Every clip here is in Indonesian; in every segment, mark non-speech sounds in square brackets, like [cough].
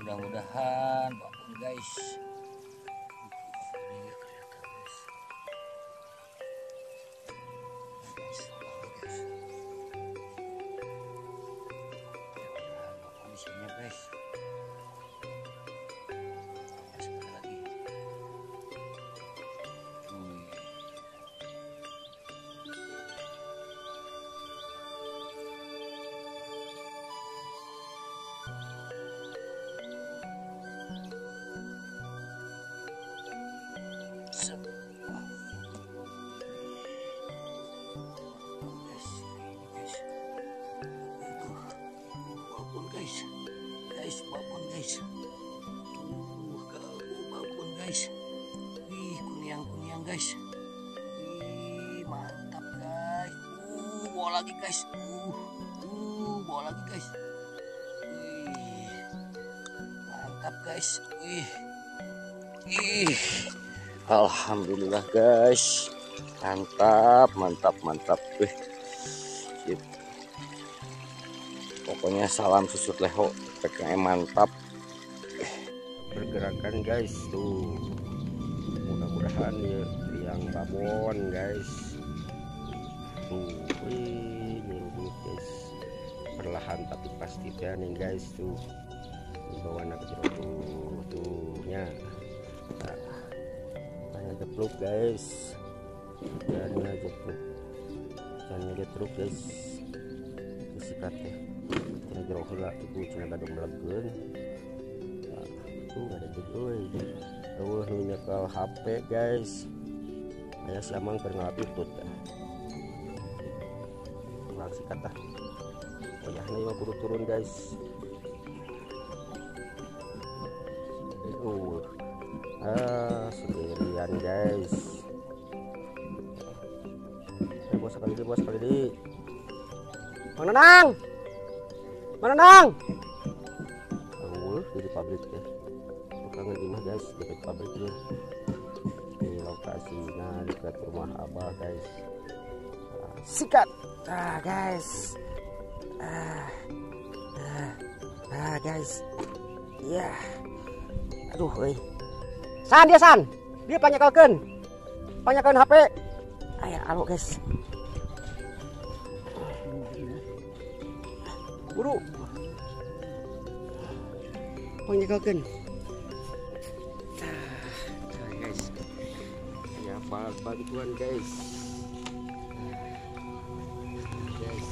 mudah-mudahan guys Guys, babon guys. Tuh, kalau babon guys. Wih, kuniang-kuniang guys. Wih, mantap guys. Uh, bawa lagi guys. Uh, uh, bawa lagi guys. Wih, mantap guys. Wih. Ih, alhamdulillah guys, mantap, mantap, mantap. Wih. Pokoknya salam susut leho, PKM mantap. Pergerakan guys tuh, mudah-mudahan ya yang babon guys. Tuh, nyurut guys. Perlahan tapi pasti nih guys tuh. Bawa anak tuh, tuhnya hanya jepluk guys jangan jepluk jangan jepluk guys disikat ya jeruk heula itu cina gadung melegun nah, itu ada juga eueuh nu nyekel HP guys. Aya si amang keur ngalapitut dah ulang sikat dah. Wayahna mah kudu turun guys. Uh ah sendirian guys. Eh bos sekali di bos sekali di. Mana nang mana nang oh jadi pabrik ya kangen imah guys dekat pabrik ya di lokasi nah dekat rumah abah guys sikat ah guys ah ah, ah guys ya aduh euy San dia San. Dia panyakalkeun. Panyakalkeun HP. Aya alo guys. Buru. Panyakalkeun. Nah, guys. Ya bantuan guys. Guys.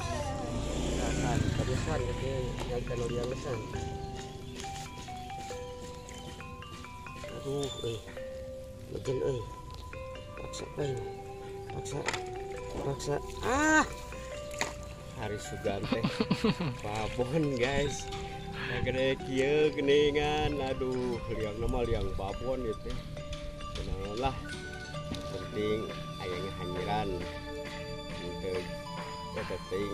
San, tadi San katanya nyaikan olian San. aduh eh legend eh paksa eh paksa paksa ah hari sugan teh. [laughs] Babon guys. Gede kieu geningan. Aduh liang nama liang babon itu kenal lah. Penting ayahnya hanyiran untuk keteting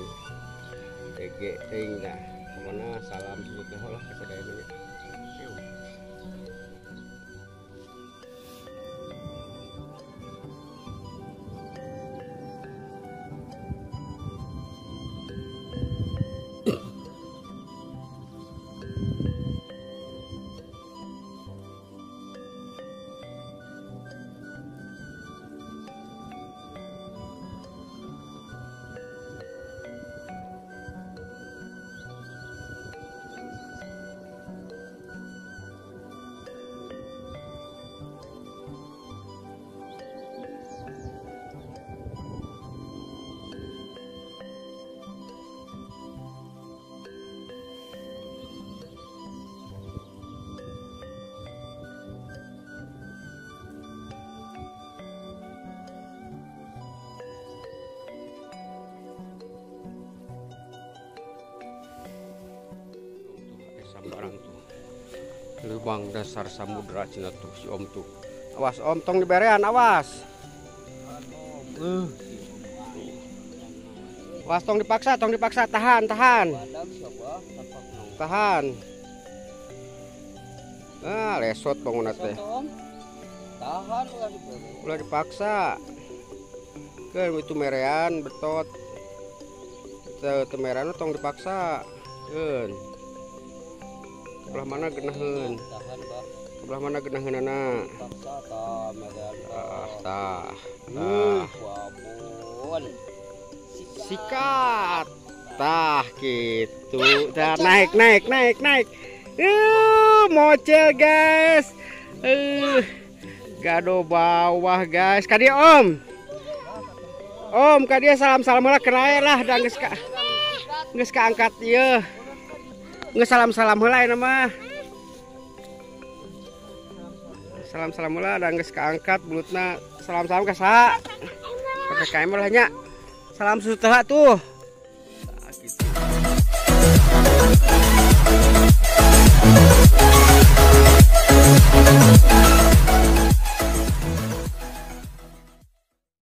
tege ting dah mana salam teh lah kesadayanya barang tuh lubang dasar samudra cina tuh si om tuh. Awas om tong diberean awas. Uh. awas tong dipaksa tong dipaksa tahan tahan. Tahan. Ah lesot bangun teh. Tahan ulah dipaksa. Kan itu merean betot. Temeran tong dipaksa. Kan sebelah mana bah sebelah mana ta medan ah tah tah sikat. Tah gitu. Dah naik naik naik naik. Uh mocel guys. Uh gado bawah guys. Kadia om. Om kadia salam salam lah kena lah dan geus ka geus kaangkat nggak salam salam helai nama salam salam mula ada nggak keangkat bulutna. Salam salam kasa ppkm hanya salam sutera tuh